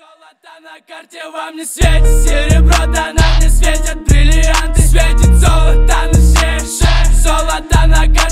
Золото на карте вам не светит. Серебро да нам не светит Бриллианты светит. Золото на шее Золото на карте.